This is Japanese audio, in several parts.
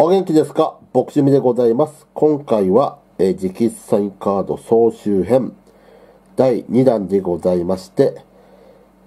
お元気ですか？ボクシミでございます。今回は、えー、直筆サインカード総集編第2弾でございまして、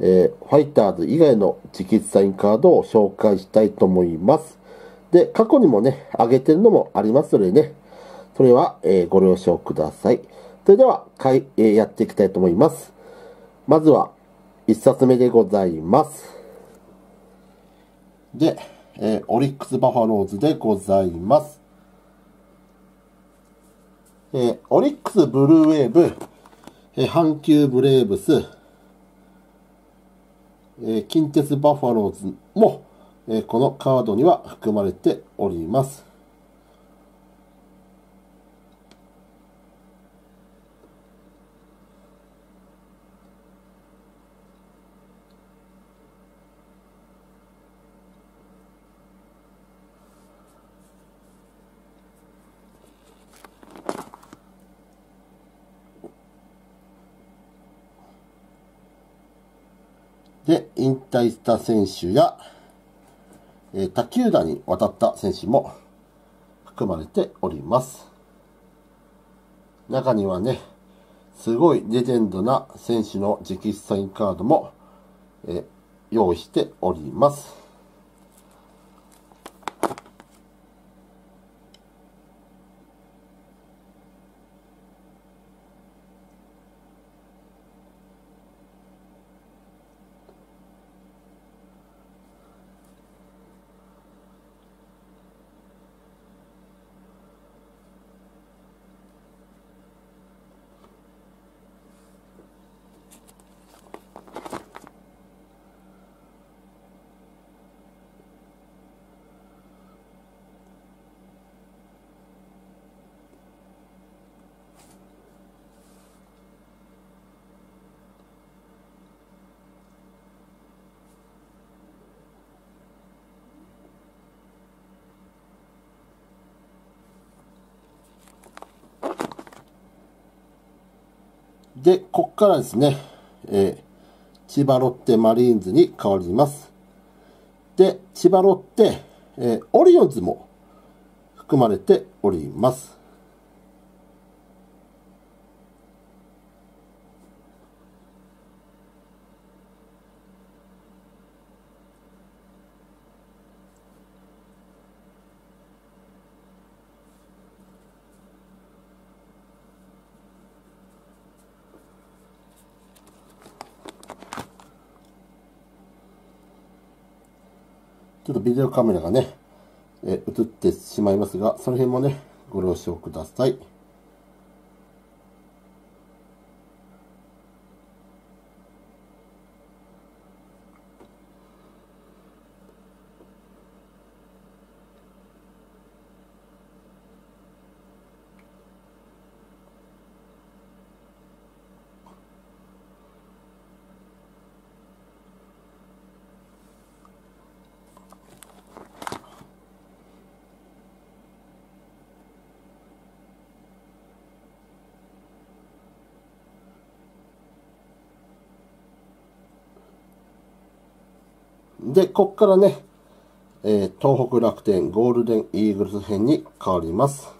えーファイターズ以外の直筆サインカードを紹介したいと思います。で、過去にもね、上げてるのもありますのでね、それは、えーご了承ください。それでは、かいえーやっていきたいと思います。まずは、1冊目でございます。で、えーオリックス・バファローズでございます。えーオリックス・ブルーウェーブ、えー阪急ブレーブス、えー近鉄バファローズも、えーこのカードには含まれております。で、引退した選手や、えー他球団に渡った選手も含まれております。中にはね、すごいレジェンドな選手の直筆サインカードも、えー用意しております。で、こっからですね、えー千葉ロッテマリーンズに変わります。で、千葉ロッテ、えーオリオンズも含まれております。ちょっとビデオカメラがね、え映ってしまいますが、その辺もね、ご了承ください。で、こっからね、えー東北楽天ゴールデンイーグルス編に変わります。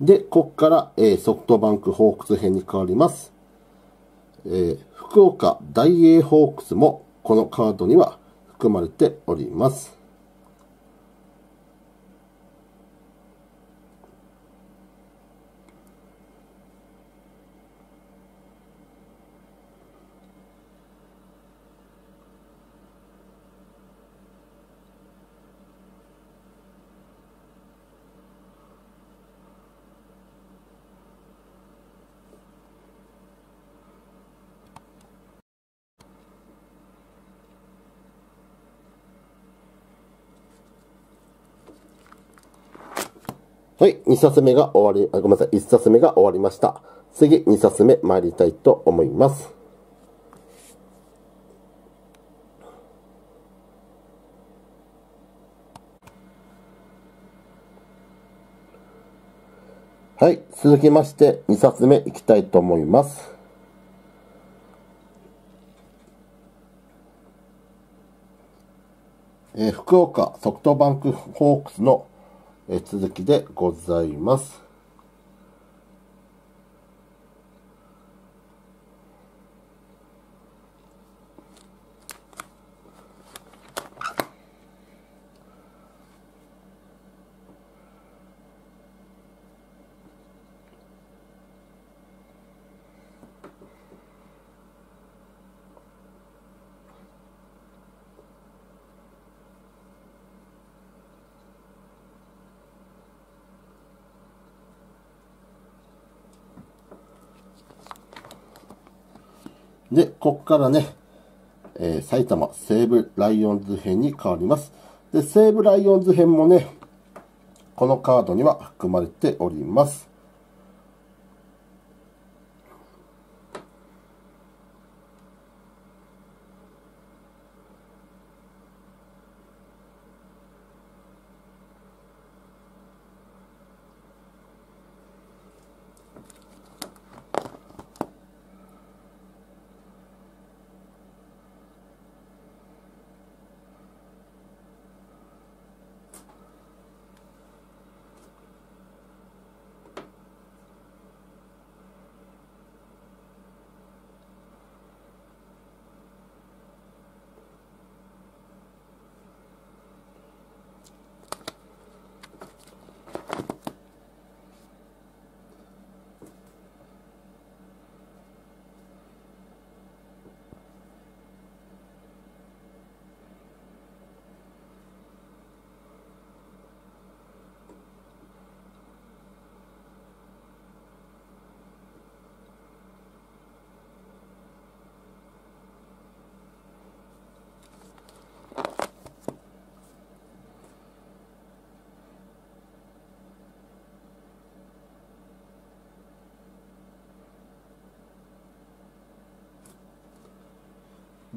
で、こっから、えーソフトバンクホークス編に変わります。えー福岡大英ホークスもこのカードには含まれております。はい、2冊目が終わり、あごめんなさい、1冊目が終わりました。次、2冊目参りたいと思います。はい、続きまして2冊目いきたいと思います。えー福岡ソフトバンクホークスの、続きでございます。で、こっからね、えー埼玉西武ライオンズ編に変わります。で、西武ライオンズ編もね、このカードには含まれております。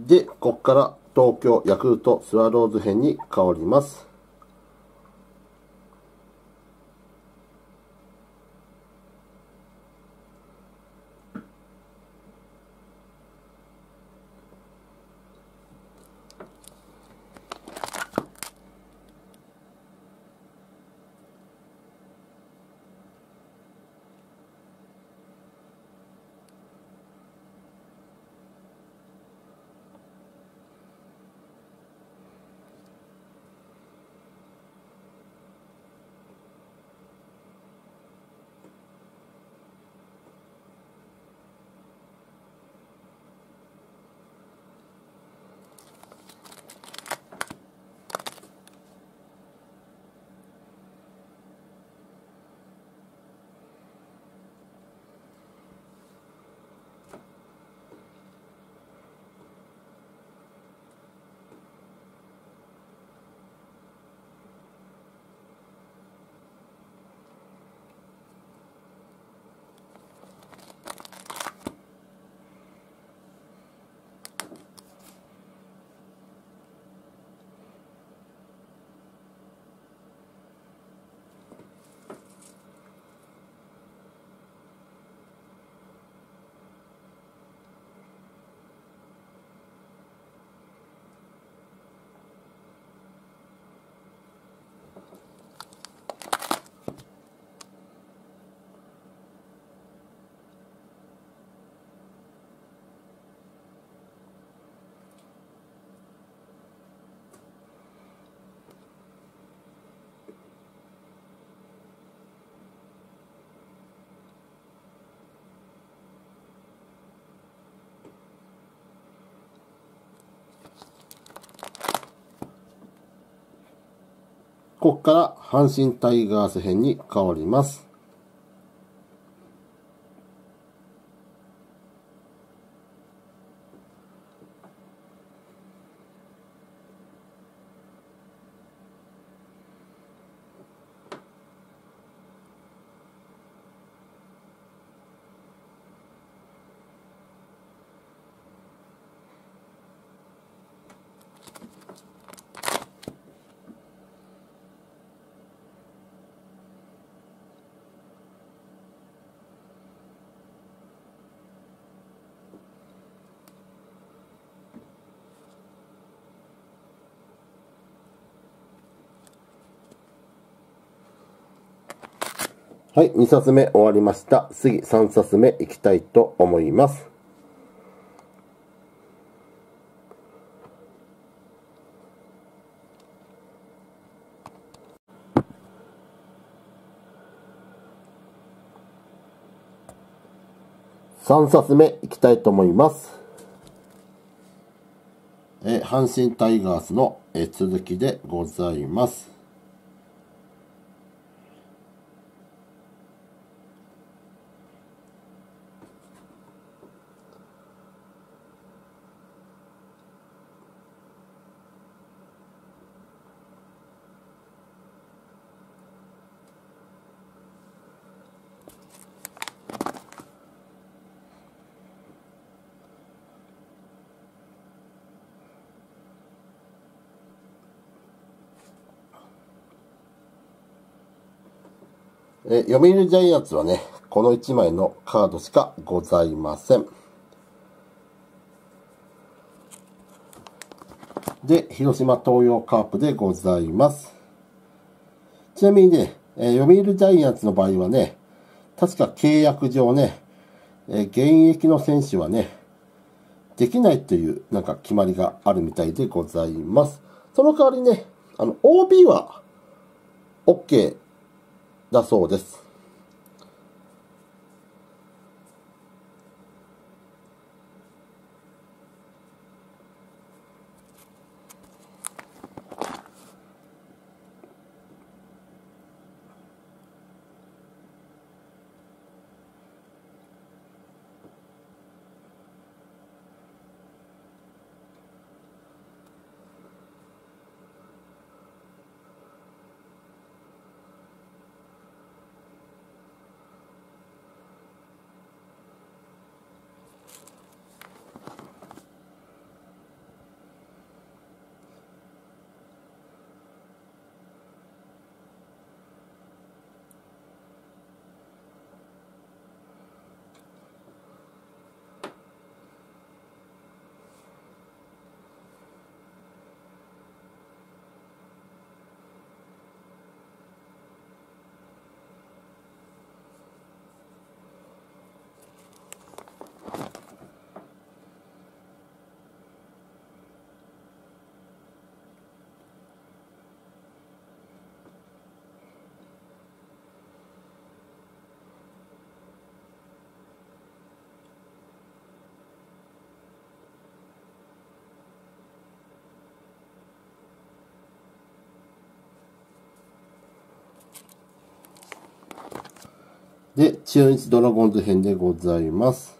で、こっから東京ヤクルトスワローズ編に変わります。ここから阪神タイガース編に変わります。はい、2冊目終わりました。次3冊目いきたいと思います。3冊目いきたいと思います。え阪神タイガースの、え続きでございます。えー読売ジャイアンツはね、この1枚のカードしかございません。で、広島東洋カープでございます。ちなみにね、えー読売ジャイアンツの場合はね、確か契約上ね、えー現役の選手はね、できないというなんか決まりがあるみたいでございます。その代わりね、あの、OB は OK だそうです。で、中日ドラゴンズ編でございます。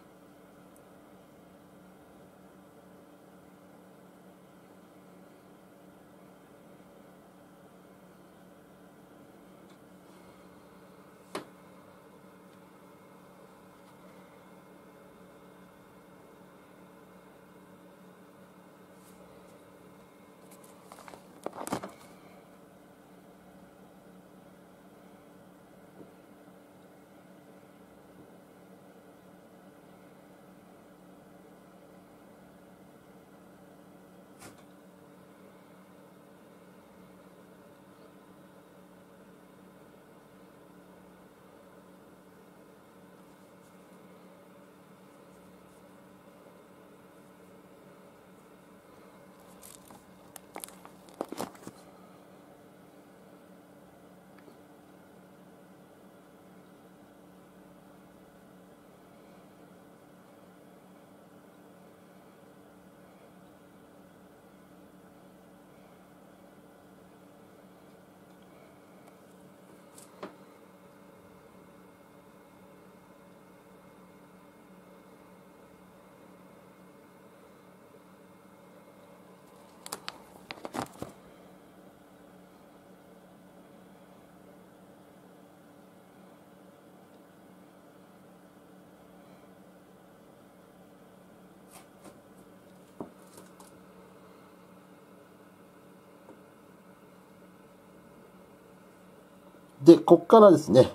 で、こっからですね、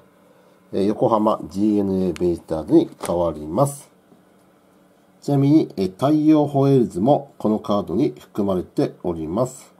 横浜 GNA ベイスターズに変わります。ちなみに、太陽ホエールズもこのカードに含まれております。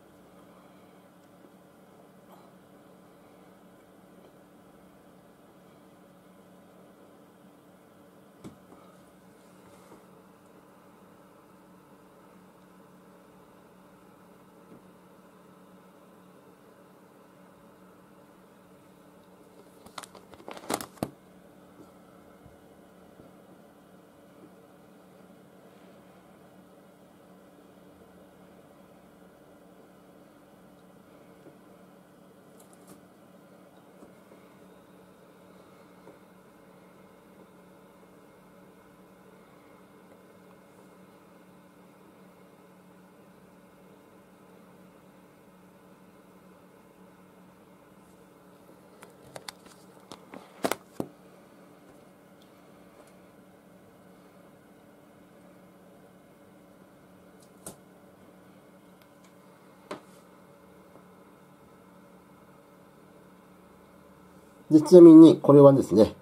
で、ちなみに、これはですね、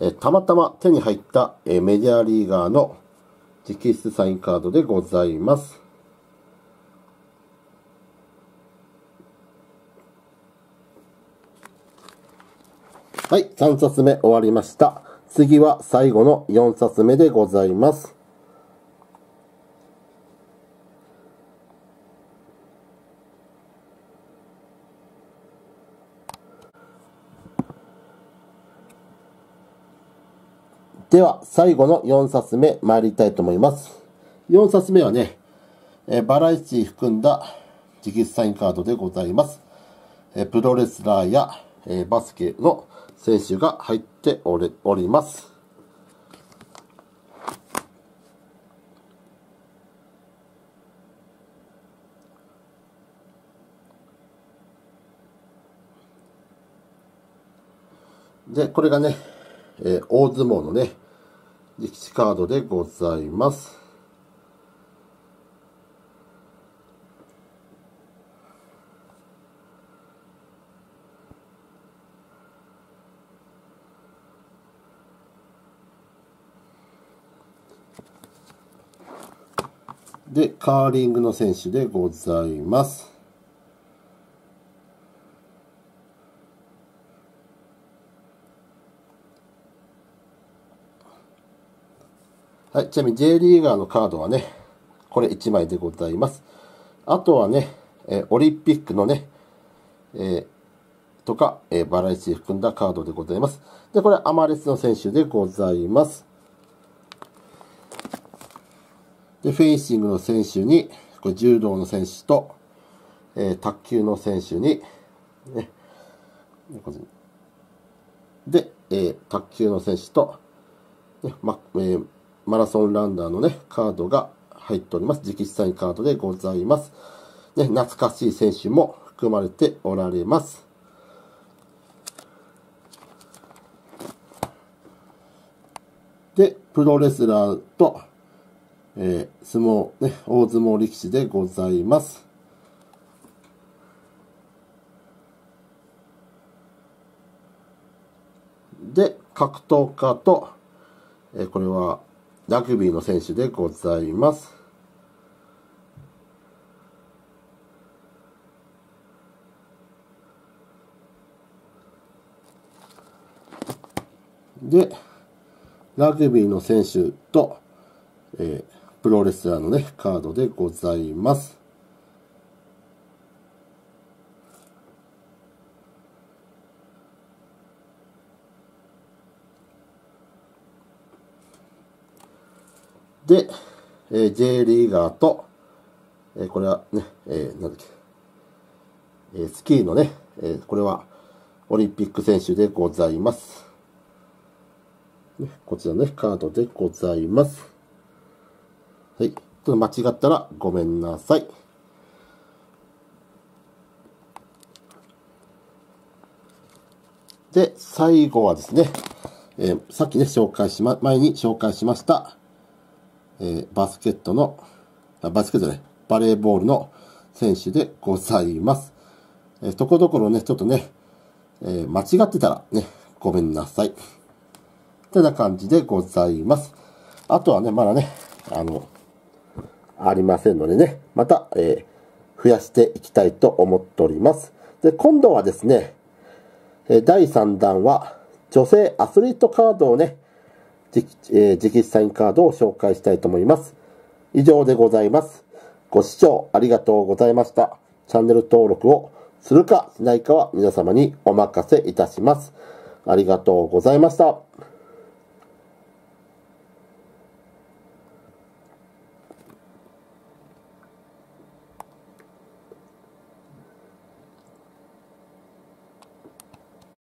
えたまたま手に入った、えメジャーリーガーの直筆サインカードでございます。はい、3冊目終わりました。次は最後の4冊目でございます。では、最後の4冊目参りたいと思います。4冊目はね、えバラエティ含んだ直筆サインカードでございます。えプロレスラーや、えバスケの選手が入っておりおります。で、これがね、えー、大相撲のね、力士カードでございます。で、カーリングの選手でございます。はい、ちなみに J リーガーのカードはね、これ1枚でございます。あとはね、えオリンピックのね、えー、とか、えー、バラエティ含んだカードでございます。で、これアマレスの選手でございます。で、フェンシングの選手に、これ柔道の選手と、えー、卓球の選手に、ね、で、えー、卓球の選手と、ねまえーマラソンランナーのね、カードが入っております。直筆サインカードでございます。ね、懐かしい選手も含まれておられます。で、プロレスラーと、えー、相撲、ね、大相撲力士でございます。で、格闘家と、えー、これはラグビーの選手でございます。で、ラグビーの選手と、えー、プロレスラーのね、カードでございます。で、えー、J リーガーと、えー、これはね、えー、なんだっけ、えー、スキーのね、えー、これはオリンピック選手でございます。ね、こちらね、カードでございます。はい。ちょっと間違ったらごめんなさい。で、最後はですね、えー、さっきね、紹介しま、前に紹介しました、えー、バスケットの、あバスケットね、バレーボールの選手でございます。えー、ところどころね、ちょっとね、えー、間違ってたらね、ごめんなさい。ってな感じでございます。あとはね、まだね、あの、ありませんのでね、また、えー、増やしていきたいと思っております。で、今度はですね、え第3弾は、女性アスリートカードをね、直,、えー、直サインカードを紹介したいと思います。以上でございます。ご視聴ありがとうございました。チャンネル登録をするかしないかは皆様にお任せいたします。ありがとうございました。